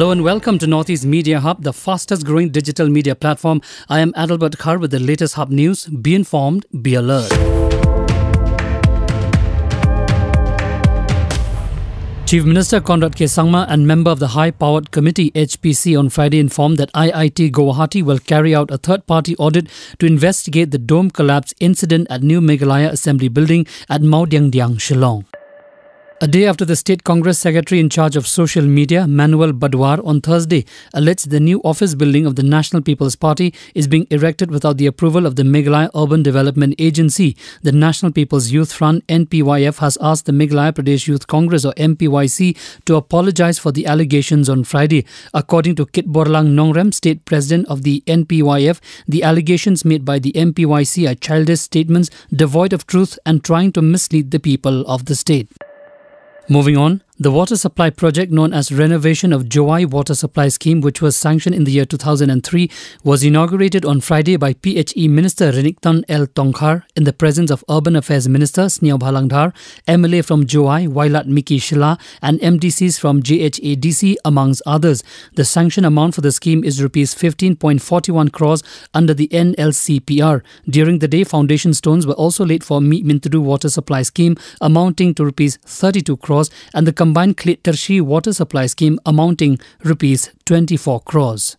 Hello and welcome to Northeast Media Hub, the fastest growing digital media platform. I am Adalbert Khar with the latest Hub news. Be informed, be alert. Chief Minister Conrad K. Sangma and member of the High Powered Committee HPC on Friday informed that IIT Guwahati will carry out a third party audit to investigate the dome collapse incident at New Meghalaya Assembly Building at Mawdyangdyang, Shillong. A day after the State Congress Secretary in charge of social media, Manuel Badwar, on Thursday alleged the new office building of the National People's Party is being erected without the approval of the Meghalaya Urban Development Agency. The National People's Youth Front, NPYF, has asked the Meghalaya Pradesh Youth Congress, or MPYC, to apologize for the allegations on Friday. According to Kit Borlang Nongrem, State President of the NPYF, the allegations made by the MPYC are childish statements devoid of truth and trying to mislead the people of the state. Moving on, the water supply project known as Renovation of Jowai Water Supply Scheme, which was sanctioned in the year 2003, was inaugurated on Friday by PHE Minister Renikton L. Tongkhar in the presence of Urban Affairs Minister Sniawbhalang Dhar, MLA from Jowai, Wailadmiki Shylla, and MDCs from JHADC, amongst others. The sanction amount for the scheme is rupees 15.41 crores under the NLCPR. During the day, foundation stones were also laid for Minturu Water Supply Scheme, amounting to rupees 32 crores, and the combined Klit water supply scheme amounting rupees 24 crores.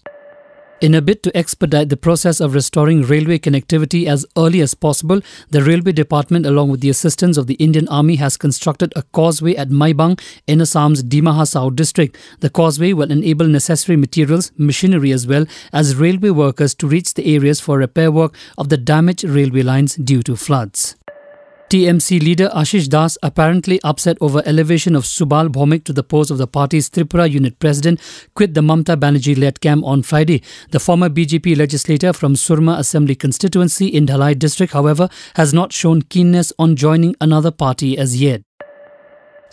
In a bid to expedite the process of restoring railway connectivity as early as possible, the Railway Department, along with the assistance of the Indian Army, has constructed a causeway at Maibang in Assam's Dima Hasao district. The causeway will enable necessary materials, machinery, as well as railway workers to reach the areas for repair work of the damaged railway lines due to floods. TMC leader Ashish Das apparently upset over elevation of Subal Bhowmik to the post of the party's Tripura unit president quit the Mamta Banerjee-led camp on Friday. The former BJP legislator from Surma Assembly constituency in Dhalai district, however, has not shown keenness on joining another party as yet.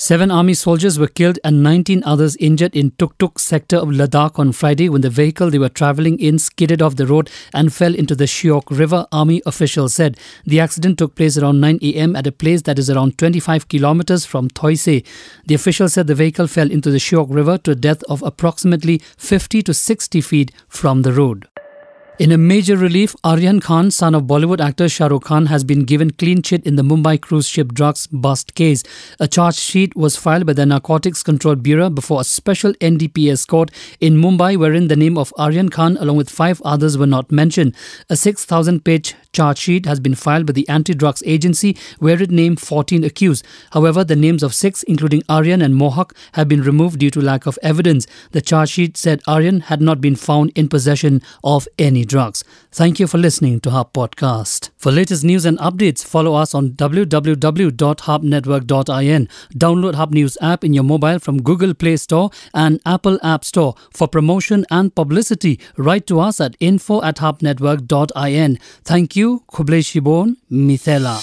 Seven army soldiers were killed and 19 others injured in Turtuk sector of Ladakh on Friday when the vehicle they were traveling in skidded off the road and fell into the Shyok River, army officials said. The accident took place around 9 am at a place that is around 25 kilometers from Thoise. The official said the vehicle fell into the Shyok River to a depth of approximately 50 to 60 feet from the road. In a major relief, Aryan Khan, son of Bollywood actor Shah Rukh Khan, has been given clean chit in the Mumbai cruise ship drugs bust case. A charge sheet was filed by the Narcotics Control Bureau before a special NDPS court in Mumbai, wherein the name of Aryan Khan, along with five others, were not mentioned. A 6,000 page charge sheet has been filed by the Anti Drugs Agency, where it named 14 accused. However, the names of six, including Aryan and Mohak, have been removed due to lack of evidence. The charge sheet said Aryan had not been found in possession of any drugs. Thank you for listening to Hub Podcast. For latest news and updates, follow us on www.hubnetwork.in. Download Hub News app in your mobile from Google Play Store and Apple App Store. For promotion and publicity, write to us at info at hubnetwork.in. Thank you, Kublai Shibon, Mithela.